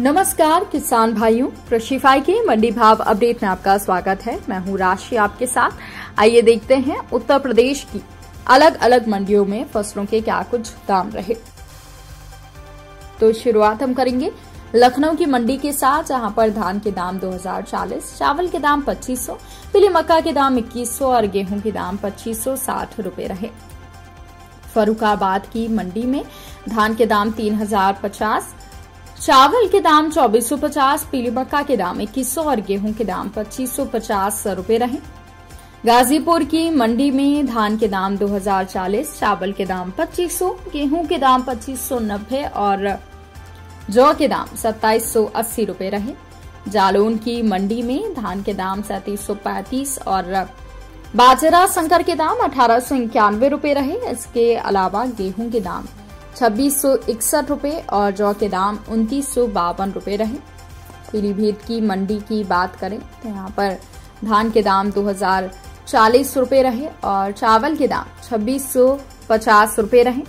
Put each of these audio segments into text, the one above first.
नमस्कार किसान भाइयों। कृषिफाई के मंडी भाव अपडेट में आपका स्वागत है। मैं हूँ राशि आपके साथ। आइए देखते हैं उत्तर प्रदेश की अलग अलग मंडियों में फ़सलों के क्या कुछ दाम रहे। तो शुरुआत हम करेंगे लखनऊ की मंडी के साथ जहाँ पर धान के दाम 2040, चावल के दाम 2500, पीली मक्का के दाम 2100 और गेहूँ के दाम 2560 रुपए रहे। फरुखाबाद की मंडी में धान के दाम 3050, चावल के दाम 2450, पीली मक्का के दाम 2100 और गेहूँ के दाम पच्चीस सौ 2550 रुपए रहे गाजीपुर की मंडी में धान के दाम 2040, चावल के दाम 2500, गेहूँ के दाम 2590 और जौ के दाम 2780 रुपए रहे जालौन की मंडी में धान के दाम 3735 और बाजरा संकर के दाम अठारह सौ रुपये रहे इसके अलावा गेहूँ के दाम छब्बीस सौ इकसठ और जौ के दाम उनतीस सौ बावन रुपये रहे। पीलीभीत की मंडी की बात करें तो यहाँ पर धान के दाम दो हज़ार चालीस रुपये रहे और चावल के दाम छब्बीस सौ पचास रुपये रहे।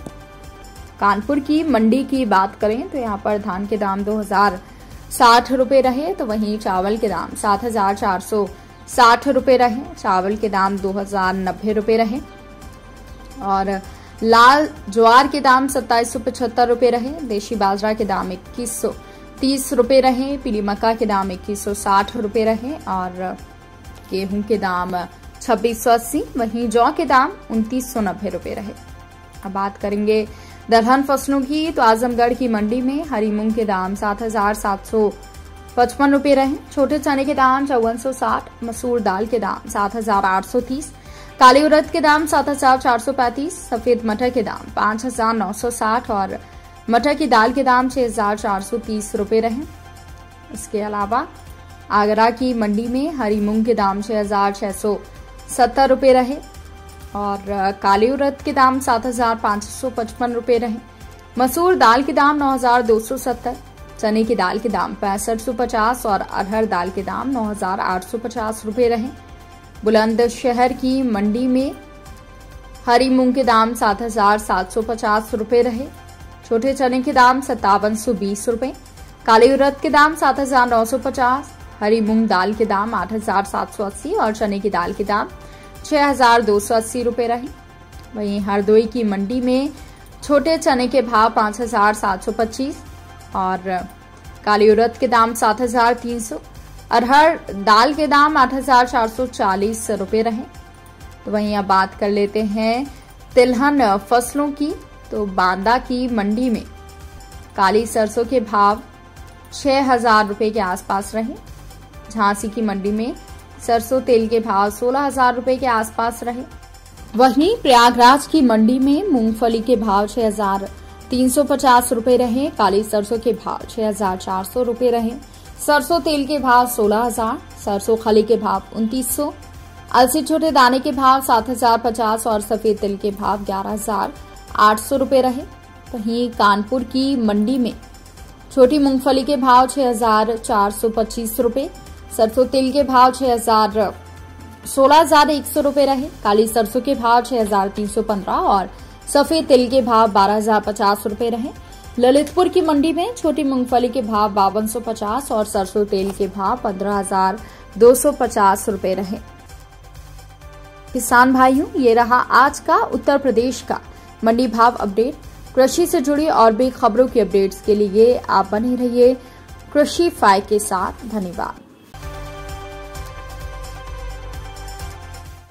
कानपुर की मंडी की बात करें तो यहाँ पर धान के दाम दो हज़ार साठ रुपये रहे तो वहीं चावल के दाम सात हज़ार चार सौ साठ रुपये रहे। चावल के दाम दो हज़ार नब्बे रुपये रहे। और लाल ज्वार के दाम सत्ताईस सौ पचहत्तर रुपये रहे, देशी बाजरा के दाम इक्कीस सौ तीस रुपये रहे, पीली मक्का के दाम इक्कीस सौ साठ रुपये रहे और गेहूँ के दाम छब्बीस सौ अस्सी, वहीं जौ के दाम उनतीस सौ नब्बे रुपये रहे। अब बात करेंगे दलहन फ़सलों की तो आजमगढ़ की मंडी में हरी मूंग के दाम सात हज़ार सात सौ पचपन रुपये रहे, छोटे चने के दाम चौवन सौ साठ, मसूर दाल के दाम सात हज़ार आठ सौ तीस काली उड़द के दाम सात हज़ार चार सौ पैंतीस, सफ़ेद मटर के दाम पाँच हज़ार नौ सौ साठ और मटर की दाल के दाम छह हज़ार चार सौ तीस रुपये रहे। इसके अलावा आगरा की मंडी में हरी मूंग के दाम छह हज़ार छह सौ सत्तर रुपये रहे और काली उड़द के दाम सात हज़ार पाँच सौ पचपन रुपये रहे। मसूर दाल के दाम नौ हज़ार दो सौ सत्तर, चने की दाल के दाम पैंसठ सौ पचास और अरहर दाल के दाम नौ हज़ार आठ सौ पचास रुपये रहे। बुलंदशहर की मंडी में हरी मूंग के दाम सात हज़ार सात सौ पचास रुपये रहे। छोटे चने के दाम सत्तावन सौ बीस रुपये काली उड़द के दाम सात हज़ार नौ सौ पचास। हरी मूंग दाल के दाम आठ हज़ार सात सौ अस्सी और चने की दाल के दाम छह हज़ार दो सौ अस्सी रुपये रहे। वहीं हरदोई की मंडी में छोटे चने के भाव पाँच हज़ार सात सौ पच्चीस और काली उड़द के दाम सात हज़ार तीन सौ। अरहर दाल के दाम आठ हज़ार चार सौ चालीस रुपये रहे। तो वहीं अब बात कर लेते हैं तिलहन फ़सलों की। तो बांदा की मंडी में काली सरसों के भाव छह हज़ार रुपये के आसपास रहे। झांसी की मंडी में सरसों तेल के भाव सोलह हज़ार रुपये के आसपास रहे। वहीं प्रयागराज की मंडी में मूंगफली के भाव छह हज़ार तीन सौ पचास रुपये रहे। काली सरसों के भाव छह हज़ार चार सौ रुपये रहे। सरसों तेल के भाव सोलह हज़ार, सरसों खली के भाव उनतीस सौ, अलसी छोटे दाने के भाव सात हज़ार पचास और सफ़ेद तिल के भाव ग्यारह हज़ार आठ सौ रुपये रहे। वहीं कानपुर की मंडी में छोटी मूंगफली के भाव छह हज़ार चार सौ पच्चीस रुपये सरसों तेल के भाव छह हज़ार सोलह हज़ार एक सौ रुपये रहे। काली सरसों के भाव छह हज़ार तीन सौ पंद्रह और सफ़ेद तिल के भाव बारह हज़ार पचास रुपये रहे। ललितपुर की मंडी में छोटी मूंगफली के भाव बावन और सरसों तेल के भाव पंद्रह हज़ार दो सौ पचास रहे। किसान भाइयों, ये रहा आज का उत्तर प्रदेश का मंडी भाव अपडेट। कृषि से जुड़ी और भी खबरों की अपडेट्स के लिए आप बने रहिए कृषि फाय के साथ। धन्यवाद।